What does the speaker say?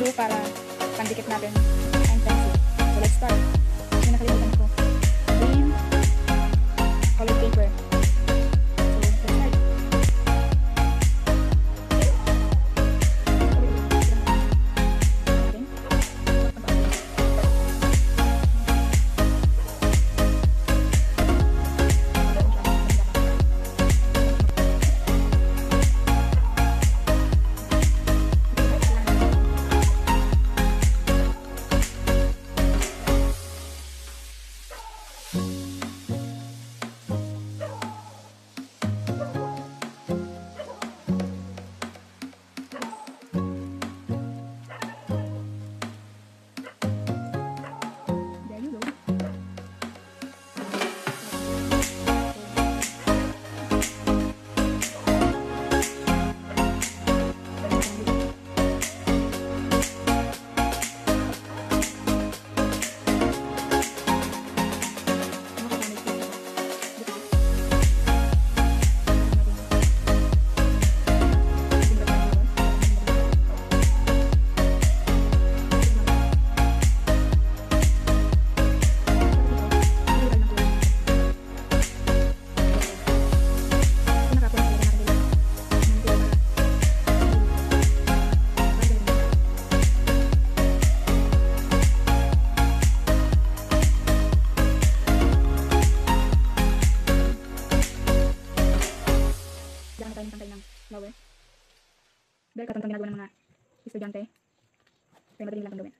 glue para pandikit natin ang pencil. So, let's start. Yung nakalimutan Diyan tayo pantay ng flower. Dahil katong ginagawa ng mga estudyante. Kaya madali lang gawin.